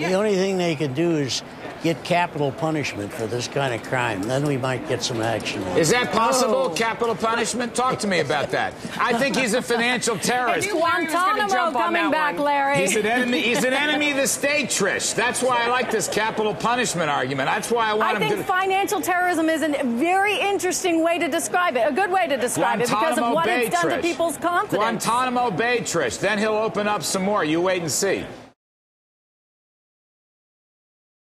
The only thing they could do is get capital punishment for this kind of crime. Then we might get some action. Is that possible? Oh. Capital punishment? Talk to me about that. I think he's a financial terrorist. Guantanamo coming back, one. Larry. He's an enemy. He's an enemy of the state, Trish. That's why I like this capital punishment argument. That's why I want I him to. I think financial terrorism is a very interesting way to describe it. A good way to describe Guantanamo it because of what Bay, it's done Trish. to people's confidence. Guantanamo Bay, Trish. Then he'll open up some more. You wait and see.